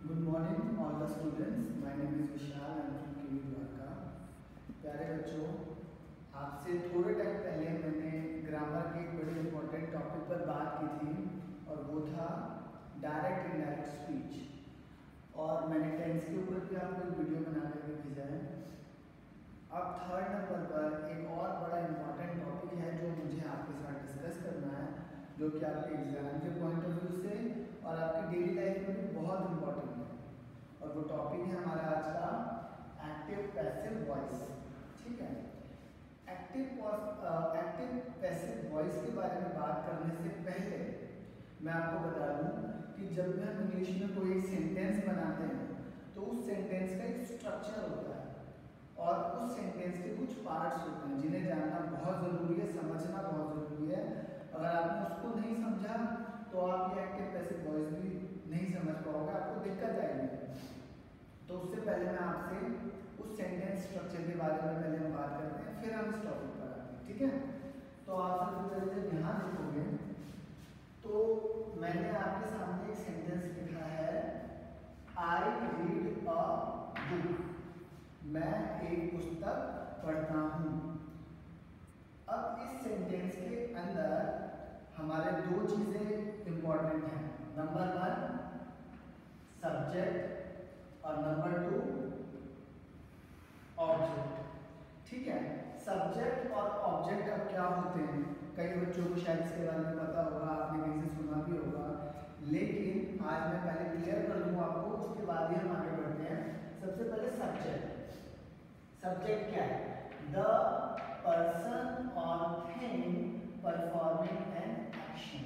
Good morning all the students my name is Vishal and from KV Dwarka प्यारे बच्चों, आपसे थोड़े time पहले मैंने ग्रामर के एक बड़े इम्पोर्टेंट टॉपिक पर बात की थी और वो था डायरेक्ट इनडायरेक्ट स्पीच और मैंने टेंस के ऊपर भी आपको एक वीडियो बना करके भेजा है। अब थर्ड नंबर पर एक और बड़ा इंपॉर्टेंट टॉपिक है जो मुझे आपके साथ डिस्कस करना है, जो कि आपके एग्ज़ाम के पॉइंट ऑफ़ व्यू से और आपकी डेली लाइफ में भी बहुत इम्पोर्टेंट जो टॉपिक है हमारा आज का एक्टिव पैसिव वॉइस ठीक है? एक्टिव एक्टिव पैसिव वॉइस के बारे में बात करने से पहले मैं आपको बता दूँ कि जब भी हम इंग्लिश में कोई एक सेंटेंस बनाते हैं तो उस सेंटेंस का एक स्ट्रक्चर होता है और उस सेंटेंस के कुछ पार्ट्स होते हैं, जिन्हें जानना बहुत ज़रूरी है, समझना बहुत ज़रूरी है। अगर आपने उसको नहीं समझा तो आप ये एक्टिव पैसिव वॉइस भी नहीं समझ पाओगे, आपको दिक्कत आएगी। तो उससे पहले मैं आपसे उस सेंटेंस स्ट्रक्चर के बारे में पहले हम बात करते हैं, फिर हम इस टॉपिक पर आते हैं, ठीक है? तो आप सबसे पहले जब यहाँ देखोगे तो मैंने आपके सामने एक सेंटेंस लिखा है आई रीड अ बुक मैं एक पुस्तक पढ़ता हूँ। अब इस सेंटेंस के अंदर हमारे दो चीज़ें इंपॉर्टेंट हैं। नंबर वन सब्जेक्ट और नंबर टू ऑब्जेक्ट ठीक है? सब्जेक्ट और ऑब्जेक्ट अब क्या होते हैं? कई बच्चों को शायद इसके बारे में पता होगा, आपने कहीं से सुना भी होगा। लेकिन आज मैं पहले क्लियर कर दूँ आपको, उसके बाद ही हम आगे बढ़ते हैं। सबसे पहले सब्जेक्ट सब्जेक्ट क्या है? द पर्सन और थिंग परफॉर्मिंग एन एक्शन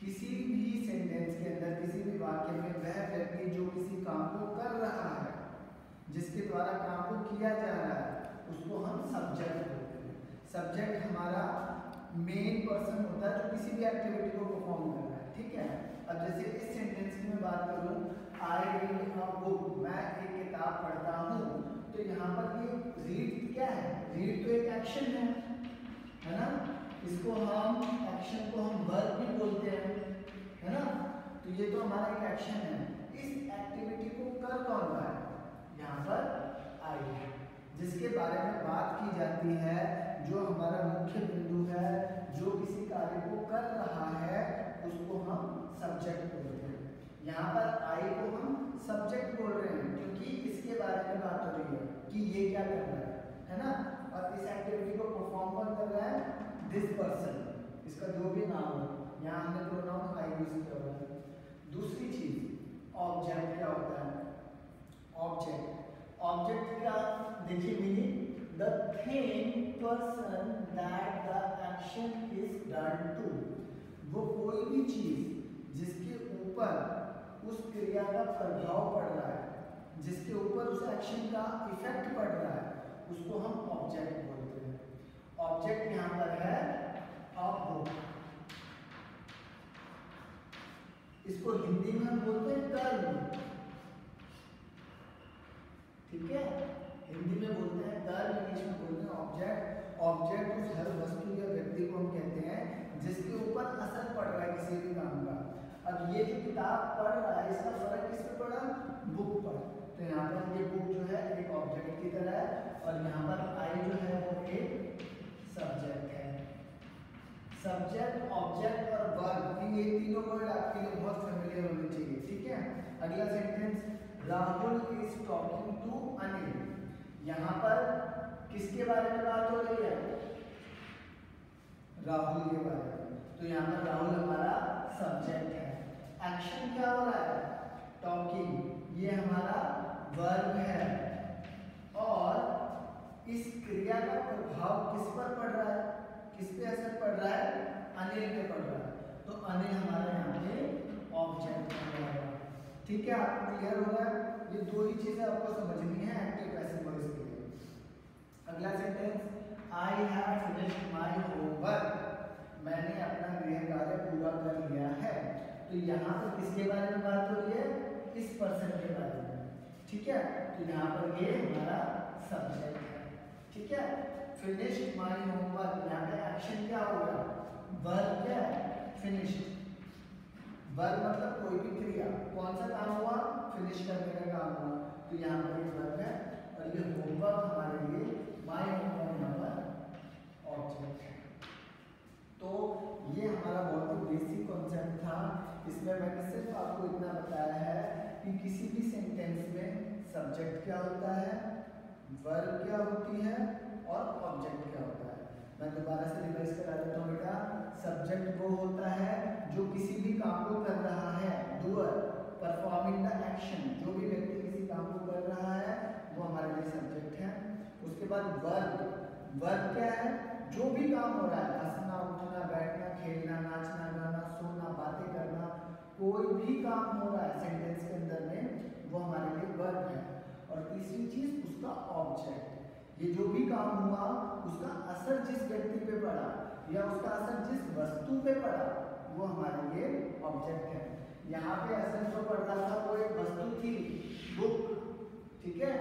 किसी भी सेंटेंस के अंदर, किसी भी वाक्य में वह व्यक्ति जो काम को कर रहा है, जिसके द्वारा काम को किया जा रहा है, उसको हम सब्जेक्ट बोलते हैं। सब्जेक्ट हमारा मेन पर्सन होता है जो किसी भी एक्टिविटी को परफॉर्म कर रहा है, ठीक है? अब जैसे इस सेंटेंस में बात करूँ आई रीड अ बुक मैं एक किताब पढ़ता हूँ तो यहाँ पर ये रीड क्या है? रीड तो एक एक्शन है है ना? इसको हम एक्शन को हम वर्ब भी बोलते हैं, है ना? तो ये तो हमारा एक एक्शन है। इस एक्टिविटी को कर कौन रहा है? यहाँ पर आई है। जिसके बारे में बात की जाती है, जो हमारा मुख्य बिंदु है, जो किसी कार्य को कर रहा है, उसको हम सब्जेक्ट बोलते हैं। यहाँ पर आई को हम सब्जेक्ट बोल रहे हैं, क्योंकि इसके बारे में बात हो रही है कि ये क्या कर रहा है है ना? और इस एक्टिविटी को परफॉर्म कौन कर रहा है? दिस पर्सन इसका जो भी नाम हो। यहाँ हमने प्रोनाउन आई यूज़ किया हुआ है। दूसरी चीज़ ऑब्जेक्ट क्या होता है ऑब्जेक्ट ऑब्जेक्ट का देखिए meaning the thing person that the action is done to वो कोई भी चीज़ जिसके ऊपर उस क्रिया का प्रभाव पड़ रहा है, जिसके ऊपर उस एक्शन का इफ़ेक्ट पड़ रहा है, उसको हम ऑब्जेक्ट बोलते हैं। ऑब्जेक्ट यहाँ पर है, आप बुक इसको हिंदी में बोलते हैं कर्म। ठीक है? हिंदी में बोलते हैं कर्म, इंग्लिश में बोलते हैं ऑब्जेक्ट ऑब्जेक्ट उस हर वस्तु या व्यक्ति को हम कहते हैं जिसके ऊपर असर पड़ रहा है किसी भी काम का। अब ये जो किताब पढ़ रहा है, इसका फ़र्क किस पे पड़ा? बुक पर। तो यहाँ पर ये बुक जो है, एक ऑब्जेक्ट की तरह है और यहाँ पर आई जो है वो एक सब्जेक्ट ऑब्जेक्ट और वर्ब ये तीनों वर्ड आपके लिए बहुत फेमिलियर होने चाहिए, ठीक है? अगला sentence Rahul is talking to Anil. यहाँ पर किसके बारे में बात हो रही है? राहुल के बारे में। तो यहाँ पर राहुल हमारा सब्जेक्ट है। एक्शन क्या हो रहा है? टॉकिंग ये हमारा वर्ब है। और इस क्रिया का प्रभाव किस पर पड़ रहा है? किस पे असर पड़ रहा है? अनिल पे पड़ रहा है। तो अनिल हमारा यहाँ पे ऑब्जेक्ट बन रहा है। ठीक है, आपको क्लियर हो गया? ये दो ही चीज़ें आपको समझनी है एक्टिव पैसिव वॉइस के लिए। अगला sentence I have finished my homework मैंने अपना गृह कार्य पूरा कर लिया है। तो यहाँ पर किसके बारे में बात हो रही है? इस पर्सन के बारे में। ठीक है तो यहाँ पर ये हमारा सब्जेक्ट है। ठीक है फिनिश माय होमवर्क यहाँ पे एक्शन क्या होगा वर्क क्या है? फिनिश्ड वर्क मतलब कोई भी क्रिया। कौन सा काम हुआ? फिनिश करने का काम हुआ। तो यहाँ पर वर्क है और ये होमवर्क हमारे लिए माय होमवर्क यहाँ ऑब्जेक्ट है। तो ये हमारा बहुत ही बेसिक कॉन्सेप्ट था। इसमें मैंने सिर्फ़ आपको इतना बताया है कि किसी भी सेंटेंस में सब्जेक्ट क्या होता है? वर्ब क्या होती है? और ऑब्जेक्ट क्या होता है? मैं दोबारा से रिवाइज करा देता हूँ बेटा। सब्जेक्ट वो होता है जो किसी भी काम को कर रहा है। डूअर परफॉर्मिंग द एक्शन जो भी व्यक्ति किसी काम को कर रहा है, वो हमारे लिए सब्जेक्ट है। उसके बाद वर्ब वर्ब क्या है? जो भी काम हो रहा है। हंसना, उठना, बैठना, खेलना, नाचना, गाना, सोना, बातें करना। कोई भी काम हो रहा है सेंटेंस के अंदर में ये जो भी काम हुआ, उसका असर जिस व्यक्ति पे पड़ा या उसका असर जिस वस्तु पे पड़ा, वो हमारे लिए ऑब्जेक्ट है। यहाँ पे असर जो पड़ रहा था, वो एक वस्तु थी बुक ठीक है?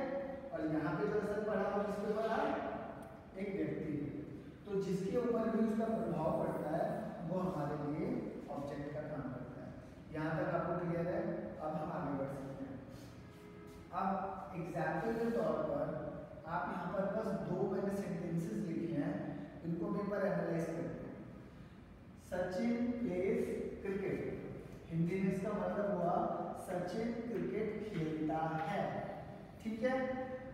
और यहाँ पे जो असर पड़ा वो किस पे पड़ा, एक व्यक्ति पे तो जिसके ऊपर भी उसका प्रभाव पड़ता है, वो हमारे लिए ऑब्जेक्ट का काम करता है। यहाँ तक आपको क्लियर है? अब हम आगे बढ़ सकते हैं। अब एग्ज़ाम्पल के तौर पर आप यहाँ पर बस दो मैंने सेंटेंसेस लिखे हैं, इनको भी पर एनालाइज करते हैं। सचिन प्लेज क्रिकेट हिंदी में इसका मतलब हुआ, सचिन क्रिकेट खेलता है। ठीक है?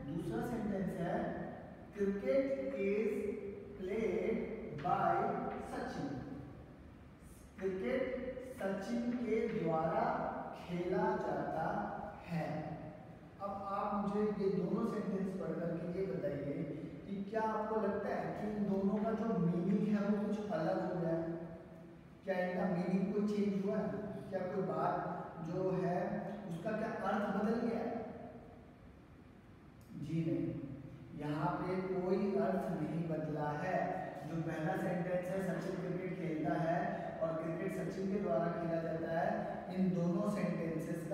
दूसरा सेंटेंस है cricket is played by Sachin. Cricket Sachin के द्वारा खेला जाता है। अब आप मुझे ये दोनों सेंटेंस पढ़ करके ये बताइए कि क्या आपको लगता है कि इन दोनों का जो मीनिंग है वो कुछ अलग हो गया? है क्या इनका मीनिंग कोई चेंज हुआ है? क्या कोई बात जो है उसका क्या अर्थ बदल गया है? जी नहीं। यहाँ पे कोई अर्थ नहीं बदला है। जो पहला सेंटेंस है, सचिन क्रिकेट खेलता है और क्रिकेट सचिन के द्वारा खेला जाता है।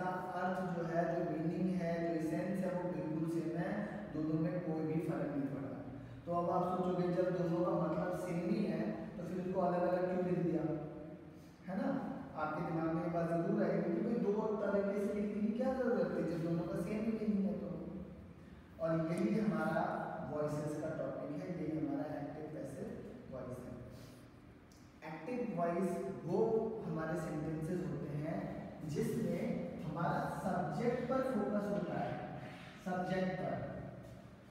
सेंटेंसेस का अर्थ जो है, जो मीनिंग है, जो इसेंस है, वो बिल्कुल सेम है। दोनों में कोई भी फ़र्क नहीं पड़ा तो अब आप सोचोगे, जब दोनों का मतलब सेम ही है तो फिर इनको अलग अलग क्यों लिख दिया? है ना? आपके दिमाग में ये बात ज़रूर आएगी कि भाई दो तरीके से लिखने की क्या ज़रूरत है जब दोनों का सेम ही मीनिंग है तो। और यही हमारा वॉइसेस का टॉपिक है, यही हमारा एक्टिव पैसिव वॉइस है। एक्टिव वॉइस वो हमारे सेंटेंसेस होते हैं जिसमें हमारा सब्जेक्ट पर फोकस होता है। सब्जेक्ट पर।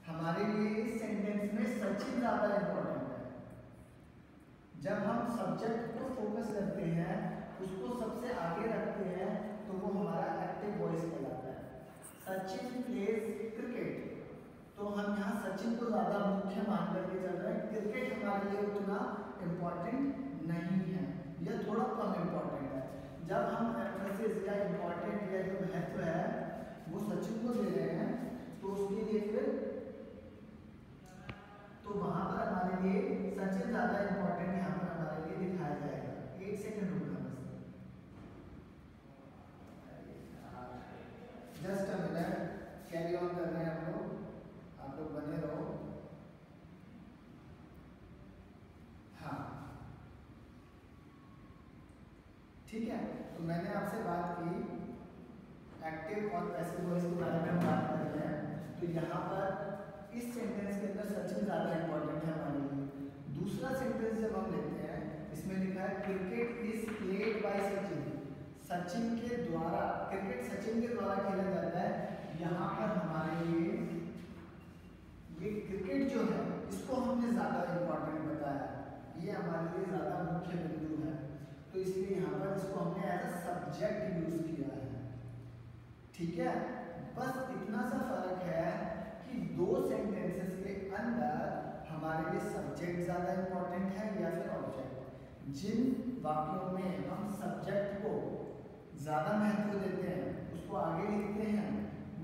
हमारे लिए इस सेंटेंस में सचिन ज़्यादा इम्पोर्टेंट है। जब हम सब्जेक्ट को फोकस करते हैं, उसको सबसे आगे रखते हैं तो वो हमारा एक्टिव वॉइस कहलाता है। सचिन प्लेज क्रिकेट तो हम यहाँ सचिन को ज़्यादा मुख्य मान करके चल रहे हैं। क्रिकेट हमारे लिए उतना इम्पोर्टेंट नहीं है। यह थोड़ा कम इम्पोर्टेंट है। जब हम एम्फेसिस या इम्पोर्टेंट या जो महत्व है, वो सचिन को दे रहे हैं तो उसके लिए फिर तो वहाँ पर हमारे लिए सचिन ज़्यादा इम्पोर्टेंट यहाँ पर हमारे लिए दिखाया जाएगा। एक सेकंड रुकना बस। Just a minute carry on कर रहे हैं हम लोग। आप लोग बने रहो। हाँ। ठीक है तो मैंने आपसे बात की। एक्टिव और पैसिव वॉइस के बारे में हम बात कर रहे हैं। तो यहाँ पर इस सेंटेंस के अंदर सचिन ज़्यादा इम्पोर्टेंट है हमारे लिए। दूसरा सेंटेंस जब हम लेते हैं, इसमें लिखा है, cricket is played by Sachin. Sachin के द्वारा, क्रिकेट सचिन के द्वारा खेला जाता है। यहाँ पर हमारे लिए ये क्रिकेट जो है, इसको हमने ज़्यादा इम्पोर्टेंट बताया। ये हमारे लिए ज़्यादा मुख्य बिंदु है। तो इसलिए यहाँ पर इसको हमने एज अ सब्जेक्ट यूज़ किया। ठीक है? बस इतना सा फ़र्क है कि दो सेंटेंसेस के अंदर हमारे लिए सब्जेक्ट ज़्यादा इम्पोर्टेंट है या फिर ऑब्जेक्ट जिन वाक्यों में हम सब्जेक्ट को ज़्यादा महत्व देते हैं, उसको आगे लिखते हैं,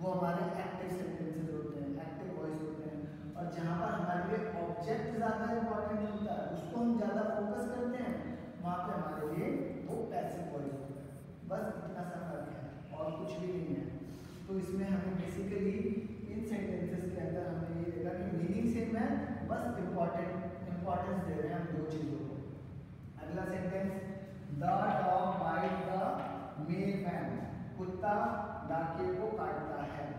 वो हमारे एक्टिव सेंटेंसेस होते हैं एक्टिव वॉइस होते हैं। और जहाँ पर हमारे लिए ऑब्जेक्ट ज़्यादा इम्पोर्टेंट होता है, उसको हम ज़्यादा फोकस करते हैं, वहाँ पे हमारे लिए वो पैसिव वॉइस होता है। बस इतना सा फ़र्क है और कुछ भी नहीं है तो इसमें हमें बेसिकली इन सेंटेंसेस के अंदर हमने ये देखा कि मीनिंग सेम है बस इम्पोर्टेंट इम्पोर्टेंस दे रहे हैं हम दो चीज़ों को। अगला sentence the dog bite the mail man कुत्ता डाकिए को काटता है।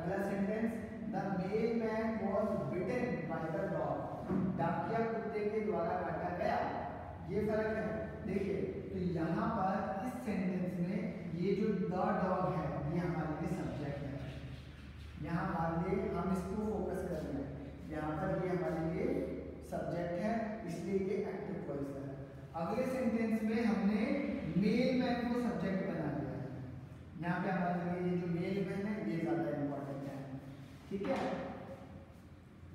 अगला sentence the mail man was bitten by the dog डाकिया कुत्ते के द्वारा काटा गया। ये फ़र्क है देखिए तो यहाँ पर इस सेंटेंस में ये जो द डॉग है ये हमारे लिए सब्जेक्ट है यहाँ मान लिए हम इसको फोकस कर रहे हैं। यहाँ पर ये हमारे लिए सब्जेक्ट है, इसलिए ये एक्टिव वॉइस है। अगले सेंटेंस में हमने मेल मैन को सब्जेक्ट बना दिया है। यहाँ पे हमारे लिए ये जो मेल मैन है, ये ज़्यादा इंपॉर्टेंट है। ठीक है?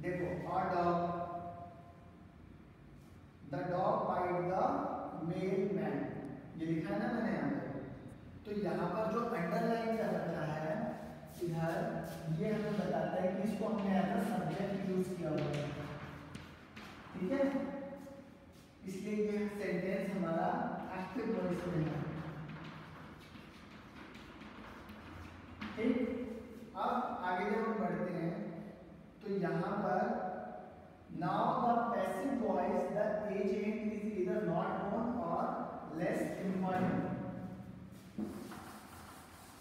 देखो और dog the dog bite the mail man ये लिखा है ना मैंने यहाँ पे? तो यहाँ पर जो अंडरलाइन कर रखा है इधर ये हमें बताता है कि इसको हमने एज अ सब्जेक्ट यूज़ किया हुआ है। ठीक है? इसलिए ये सेंटेंस हमारा एक्टिव वॉइस में है। ठीक? अब आगे जब हम बढ़ते हैं तो यहाँ पर now the passive voice the agent is either not known or less important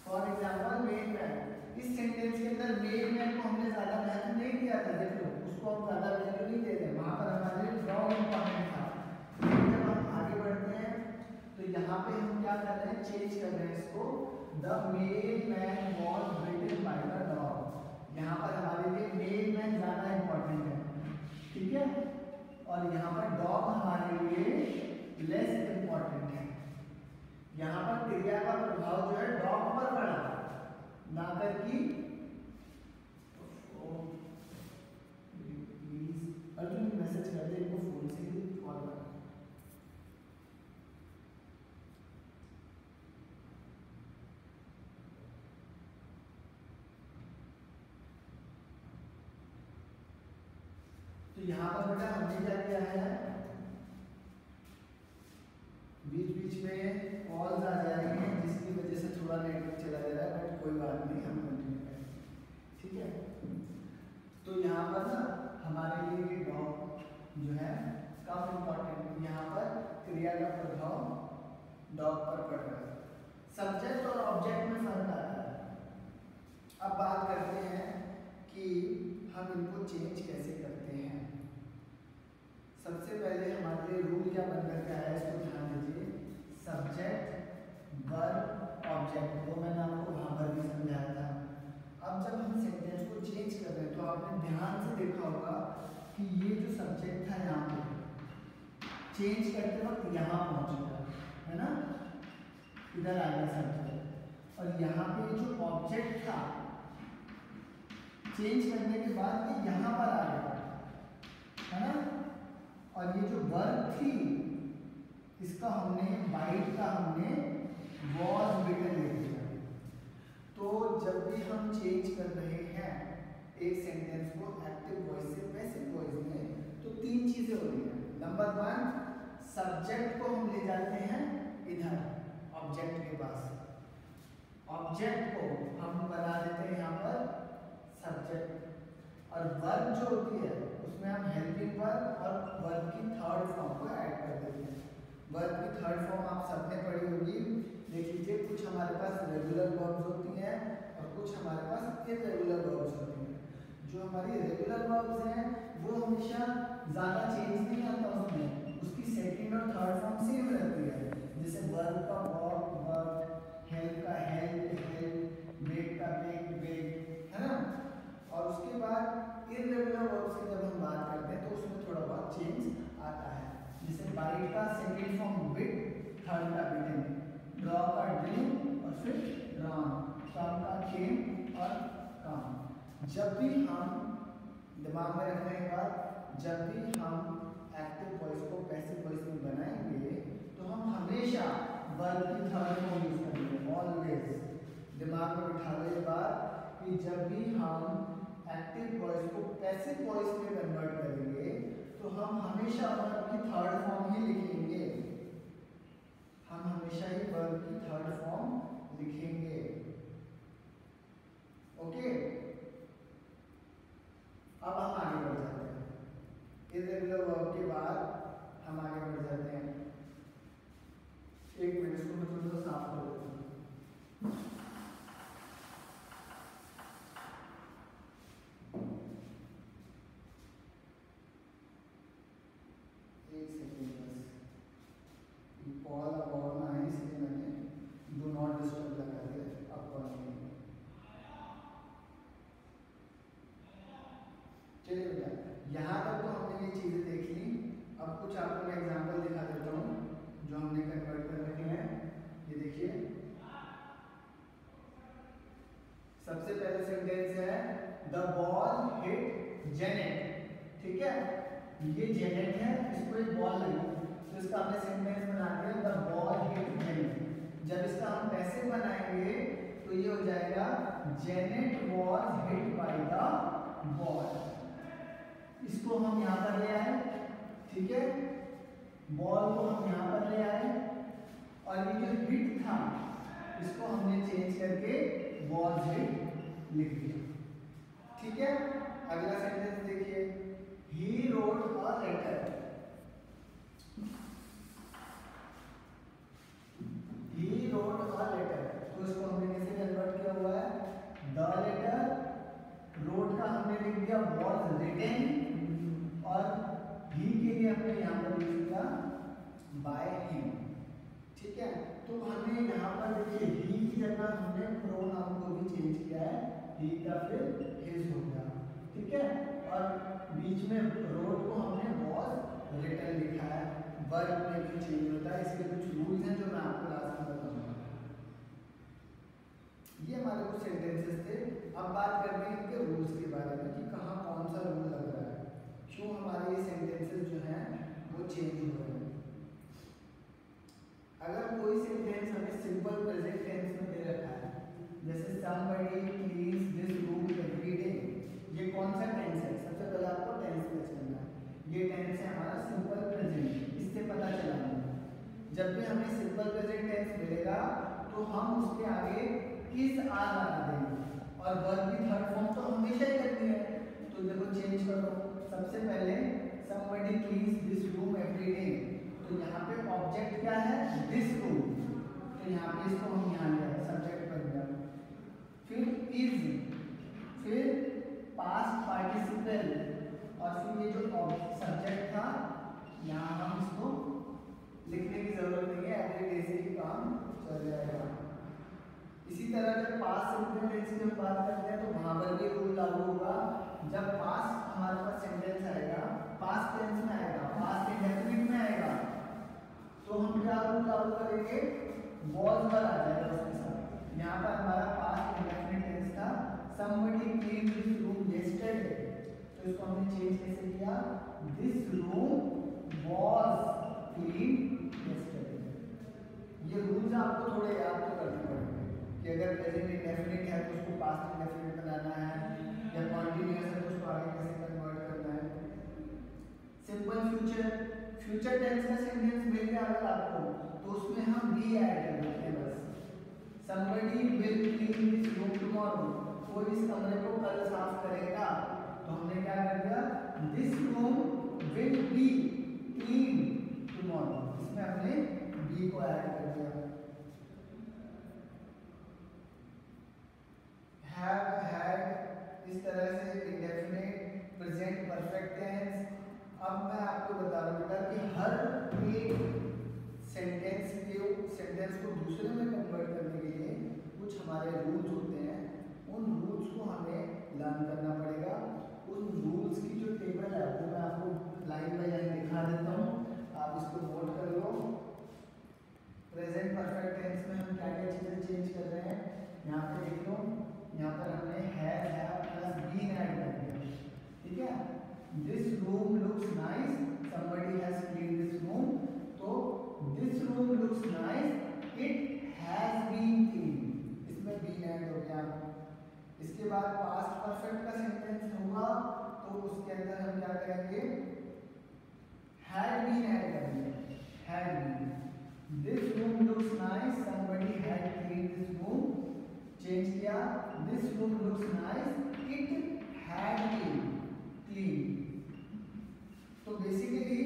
for example mail man इस सेंटेंस के अंदर मेन मैन को हमने ज़्यादा महत्व नहीं दिया था, देख, उसको हम ज़्यादा वैल्यू नहीं दे रहे, वहाँ पर हमारे डॉग इंपॉर्टेंट था। जब हम आगे बढ़ते हैं तो यहाँ पे हम क्या कर रहे हैं चेंज कर रहे हैं इसको। The mail man was bitten by the dog यहाँ पर हमारे लिए मेल मैन ज़्यादा इंपॉर्टेंट है ठीक है और यहाँ पर डॉग हमारे लिए लेस इंपॉर्टेंट है यहाँ पर क्रिया का प्रभाव जो है डॉग पर पड़ा ना कर कि प्लीज़ अर्जुन मैसेज कर दे इनको फ़ोन से ही कॉल कर तो बेटा हमने क्या किया है। बीच बीच में कॉल्स आ जा रही हैं जिसकी वजह से थोड़ा नेटवर्क चला जा रहा है बट कोई बात नहीं, हम कंटिन्यू करें ठीक है? तो यहाँ पर ना, हमारे लिए डॉग जो है कम इंपॉर्टेंट यहाँ पर क्रिया का प्रभाव डॉग पर पड़ रहा है। सब्जेक्ट और ऑब्जेक्ट में फ़र्क आता है। अब बात करते हैं कि हम इनको चेंज कैसे सबसे पहले हमारे लिए रूल क्या बन करके आया है, इसको ध्यान दीजिए। सब्जेक्ट वर्ब ऑब्जेक्ट वो मैंने आपको वहाँ पर भी समझाया था। अब जब हम सेंटेंस को चेंज कर रहे हैं तो आपने ध्यान से देखा होगा कि ये जो सब्जेक्ट था यहाँ पे चेंज करते वक्त यहाँ पहुँचेगा, है ना? इधर आ गया सब्जेक्ट और यहाँ पे जो ऑब्जेक्ट था चेंज करने के बाद ये यहाँ पर आ गया, है ना? और ये जो वर्ब थी, इसका हमने, बाइट का हमने वॉज़ बिटन ले लिया। तो जब भी हम चेंज कर रहे हैं, एक सेंटेंस को एक्टिव वॉइस से पैसिव वॉइस में तो तीन चीज़ें हो रही हैं। नंबर वन सब्जेक्ट को हम ले जाते हैं इधर ऑब्जेक्ट के पास। ऑब्जेक्ट को हम बना देते हैं यहाँ पर सब्जेक्ट और वर्ब जो होती है उसमें हम हेल्पिंग वर्ब और वर्ब की थर्ड फॉर्म को ऐड कर देते हैं। वर्ब की थर्ड फॉर्म आप सबने पढ़ी होगी। देख लीजिए, कुछ हमारे पास रेगुलर वर्ब्स होती हैं और कुछ हमारे पास इरेगुलर वर्ब्स होती हैं। जो हमारी रेगुलर वर्ब्स हैं, वो हमेशा ज़्यादा चेंज नहीं आता उसमें। उसकी सेकंड और थर्ड फॉर्म सेम रहती है। जैसे वर्ब का वर्ब वर्ब हेल्प का हेल्प हेल्प मेक का मेक मेक है ना? और उसके बाद इरेगुलर वर्ब्स की जब हम थोड़ा बहुत चेंज आता है जैसे बाइट का सेकंड फॉर्म बिट थर्ड का बिटिंग ड्रॉ का ड्रीम और फिर ड्रॉन काम का केम और काम जब भी हम, दिमाग में रखने के बाद, जब भी हम एक्टिव वॉइस को पैसिव वॉइस में बनाएँगे तो हम हमेशा वर्ब की थर्ड फॉर्म यूज़ करेंगे ऑलवेज दिमाग में बिठा लो बात कि जब भी हम एक्टिव वॉइस को पैसिव वॉइस में कन्वर्ट करेंगे तो हम हमेशा वर्ब की थर्ड फॉर्म ही लिखेंगे। हम हमेशा ही वर्ब की थर्ड फॉर्म लिखेंगे। ओके? अब हम आगे बढ़ जाते हैं। इरेगुलर वर्ब के बाद हम आगे बढ़ जाते हैं। एक मिनट, इसको मैं थोड़ा सा साफ़ कर देता हूँ सबसे पहले सेंटेंस है द बॉल हिट जेनेट ठीक है ये जेनेट है इसको एक बॉल लगी तो इसका हमने सेंटेंस बना दिया द बॉल हिट जेनेट जब इसका हम पैसे बनाएँगे तो ये हो जाएगा Janet was hit by the ball इसको हम यहाँ पर ले आए, ठीक है? बॉल को हम यहाँ पर ले आए और ये जो हिट था, इसको हमने चेंज करके वॉज़ हिट लिख दिया। ठीक है? अगला सेंटेंस देखिए। He wrote a letter he wrote a letter तो इसको हमने कैसे कन्वर्ट किया हुआ है द लेटर रोड का हमने लिख दिया वॉज़ रिटन और ही के लिए हमने यहाँ पर लिख दिया बाय हिम ठीक है? तो हमने यहाँ पर देखिए ही की जगह हमने प्रोनाउन को भी चेंज किया है ही का फिर हिज हो गया। ठीक है? और बीच में रोड को हमने वॉज़ रिटन लिखा है वर्ब में भी चेंज होता है, इसके कुछ रूल्स हैं जो मैं आपको लास्ट में बताऊँगा ये हमारे कुछ सेंटेंसेस अब बात करते हैं इनके रूल्स के बारे में कि कहाँ कौन सा रूल लग रहा है। क्यों हमारे ये सेंटेंसेस जो हैं, वो चेंज हो रहे हैं। अगर कोई सेंटेंस हमें सिंपल प्रेजेंट टेंस में दे रखा है, जैसे somebody cleans this room every day, ये कौन सा टेंस है? सबसे पहले आपको टेंस पहचानना है। ये टेंस है हमारा सिंपल प्रेजेंट इससे पता चला जब भी हमें सिंपल प्रेजेंट टेंस मिलेगा तो हम उसके आगे किस आर लगा देंगे। और वर्ब की थर्ड फॉर्म तो हमेशा ही करनी है। तो देखो चेंज करो। सबसे पहले, somebody cleans this room every day तो यहाँ पे ऑब्जेक्ट क्या है? दिस रूम तो यहाँ पे इसको हम यहाँ ले सब्जेक्ट बन गया फिर इज़ फिर पास्ट पार्टिसिपल और फिर ये जो सब्जेक्ट था, यहाँ हम इसको लिखने की ज़रूरत नहीं है। एवरी डे से ही काम चल जाएगा। इसी तरह जब पास्ट सिंपल टेंस की हम बात करते हैं तो वहाँ पर भी रूल लागू होगा। जब पास्ट हमारे पास सेंटेंस आएगा पास्ट टेंस में आएगा पास्ट इंडेफिनिट में आएगा तो हम क्या रूल लागू करेंगे? वॉज़ पर आ जाएगा उसके साथ। यहाँ पर हमारा पास्ट इंडेफिनिट टेंस था। Somebody cleaned this room yesterday. तो इसको हमने चेंज कैसे किया? This room was cleaned yesterday. ये रूल्स आपको थोड़े याद तो करने पड़ेंगे। कि अगर प्रेजेंट इंडेफिनिट है तो उसको पास्ट इंडेफिनिट बनाना है, या कॉन्टिन्यूअस है तो उसको आगे कैसे कन्वर्ट करना है। सिंपल फ्यूचर फ्यूचर टेंस का सेंटेंस मिल गया अगर आपको तो उसमें हम बी ऐड कर देते हैं बस। Somebody will clean this room tomorrow. कोई इस कमरे को कल साफ़ करेगा तो हमने क्या कर दिया? This room will be clean tomorrow. इसमें हमने बी को ऐड कर दिया। Have had इस तरह से indefinite, present, perfect tense. अब मैं आपको बता रहा बेटा कि हर एक सेंटेंस के सेंटेंस को दूसरे में कन्वर्ट करने के लिए कुछ हमारे रूल्स होते हैं। उन रूल्स को हमें लर्न करना पड़ेगा। उन रूल्स की जो टेबल है, वो मैं आपको लाइन बाई लाइन दिखा देता हूँ। आप इसको नोट कर लो। प्रेजेंट परफेक्ट टेंस में हम क्या क्या चीज़ें चेंज कर रहे हैं, यहाँ पे देख लो। यहाँ पर हमने have have plus been add कर दिया ठीक है this room looks nice somebody has cleaned this room तो this room looks nice it has been cleaned इसमें been ऐड हो गया इसके बाद पास्ट परफेक्ट का सेंटेंस होगा तो उसके अंदर हम क्या करेंगे had been ऐड करेंगे had been this room looks nice somebody had cleaned this room change किया। This room looks nice. It had been cleaned तो बेसिकली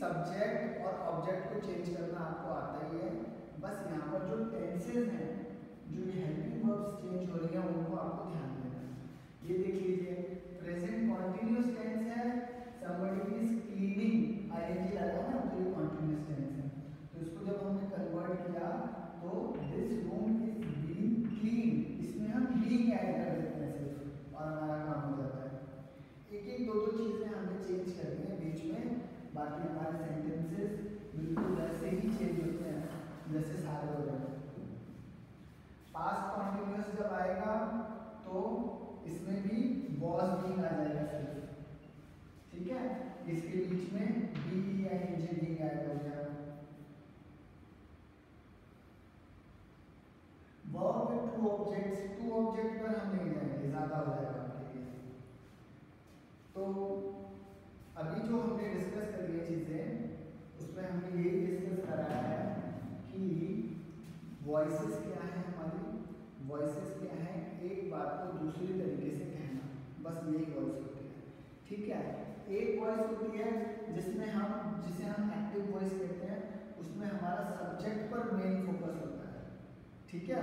सब्जेक्ट और ऑब्जेक्ट को चेंज करना आपको आता ही है। बस यहाँ पर जो टेंसेज हैं, जो ये हेल्पिंग वर्ब्स चेंज हो रही हैं, उनको आपको ध्यान देना है। ये देख लीजिए। प्रेजेंट कॉन्टिन्यूस टेंस है। Somebody is cleaning ing लगा ना? तो ये कॉन्टिन्यूस टेंस है तो इसको जब हमने कन्वर्ट किया तो this room is being clean इसमें हम बीइंग ऐड कर देते हैं सिर्फ़ और हमारा काम हो जाता है एक एक दो दो चीज़ें करनी है, बीच में बाकी हमारे सेंटेंसेस बिल्कुल वैसे ही चेंज होते हैं, जैसे सारे हो रहे हैं। पास्ट कॉन्टिन्यूस जब आएगा तो इसमें भी वॉज़ बीइंग आ जाएगा सिर्फ़ ठीक है? इसके बीच में बी या जे बीइंग ऐड हो गया। Verb with two objects two object पर हम नहीं जाएँगे, ज़्यादा हो जाएगा आपके लिए। तो अभी जो हमने डिस्कस करी है चीज़ें, उसमें हमने ये डिस्कस कराया है कि वॉइसेस क्या है हमारी? वॉइसेस क्या है? एक बात को दूसरे तरीके से कहना। बस यही वॉइस होती है। ठीक है? एक वॉइस होती है जिसमें हम, जिसे हम एक्टिव वॉइस कहते हैं, उसमें हमारा सब्जेक्ट पर मेन फोकस होता है। ठीक है?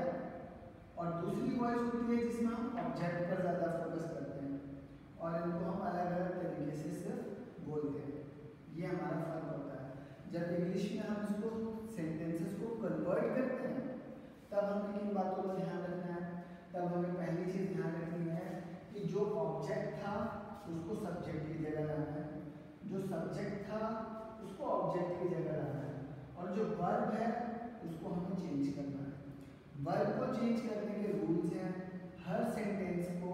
और दूसरी वॉइस होती है जिसमें हम ऑब्जेक्ट पर ज़्यादा फोकस करते हैं। और इनको हम अलग अलग तरीके से सिर्फ़ बोलते हैं। ये हमारा फ़र्क होता है। जब इंग्लिश में हम इसको सेंटेंसेस को कन्वर्ट करते हैं, तब हमें किन बातों का ध्यान रखना है? तब हमें पहली चीज़ ध्यान रखनी है कि जो ऑब्जेक्ट था, उसको सब्जेक्ट की जगह लाना है। जो सब्जेक्ट था, उसको ऑब्जेक्ट की जगह लाना है। और जो वर्ब है, उसको हमें चेंज करना है। वर्ब को चेंज करने के रूल्स हैं। हर सेंटेंस को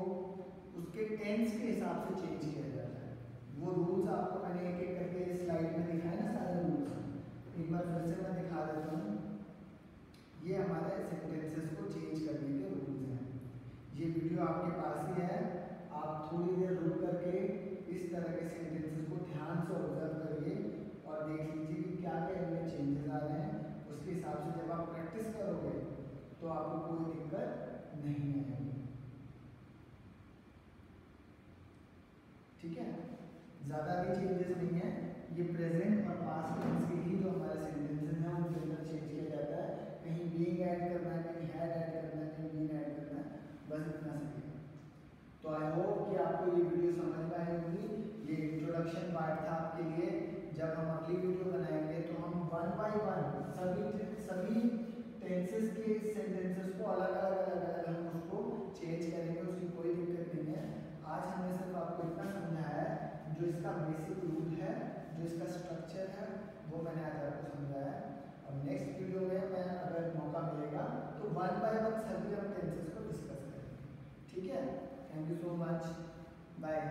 उसके टेंस के हिसाब से चेंज किया जाता है। वो रूल्स आपको मैंने एक एक करके स्लाइड में दिखाए ना सारे रूल्स एक बार फिर से मैं दिखा देता हूँ। ये हमारे सेंटेंसेस को चेंज करने के रूल्स हैं। ये वीडियो आपके पास ही है। आप थोड़ी देर रुक करके इस तरह के सेंटेंसेस को ध्यान से ऑब्ज़र्व करिए और देख लीजिए कि क्या क्या इनमें चेंजेस आ रहे हैं। उसके हिसाब से जब आप प्रैक्टिस करोगे तो आपको कोई दिक्कत नहीं आएगी ठीक है ज़्यादा भी चेंजेस नहीं है। ये प्रेजेंट और पास्ट टेंस के ही जो हमारे सेंटेंसेस हैं उनके अंदर चेंज किया जाता है। कहीं बीइंग ऐड करना है, कहीं हैड ऐड करना है, कहीं बीन ऐड करना है। बस इतना सही तो आई होप कि आपको ये वीडियो समझ में आई होगी। ये इंट्रोडक्शन पार्ट था आपके लिए। जब हम अगली वीडियो बनाएँगे तो हम वन बाय वन सभी सभी टेंसेस के सेंटेंसेस को अलग अलग अलग अलग हम उसको चेंज करेंगे, उसकी कोई दिक्कत नहीं है। आज हमने सिर्फ़ आपको इतना समझाया। जो इसका बेसिक रूल है, जो इसका स्ट्रक्चर है, वो मैंने आज आपको समझाया है। और नेक्स्ट वीडियो में मैं अगर मौका मिलेगा तो वन बाय वन सभी हम टेंसेस को डिस्कस करेंगे। ठीक है? Thank you so much bye